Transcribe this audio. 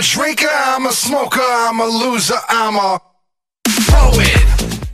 a drinker, I'm a smoker, I'm a loser, I'm a poet.